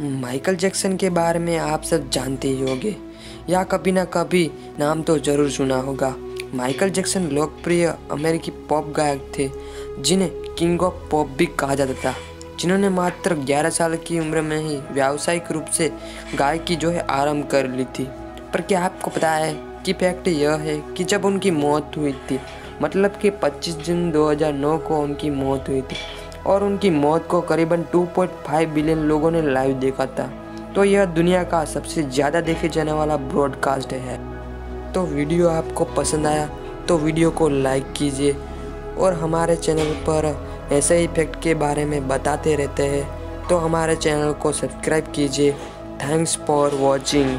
Michael Jackson के बारे में आप सब जानते ही होंगे। या कभी ना कभी नाम तो ज़रूर सुना होगा। माइकल जैक्सन लोकप्रिय अमेरिकी पॉप गायक थे, जिन्हें किंग ऑफ़ पॉप भी कहा जाता था, जिन्होंने मात्र 11 साल की उम्र में ही व्यावसायिक रूप से गायकी जो है आरंभ कर ली थी। पर क्या आपको पता है कि फैक्ट यह है कि जब उनकी मौत हुई थी मतलब कि 25 जून 2009 को उनकी मौत हुई थी और उनकी मौत को करीबन 2.5 बिलियन लोगों ने लाइव देखा था। तो यह दुनिया का सबसे ज़्यादा देखे जाने वाला ब्रॉडकास्ट है। तो वीडियो आपको पसंद आया तो वीडियो को लाइक कीजिए और हमारे चैनल पर ऐसे ही फैक्ट के बारे में बताते रहते हैं। तो हमारे चैनल को सब्सक्राइब कीजिए। Thanks for watching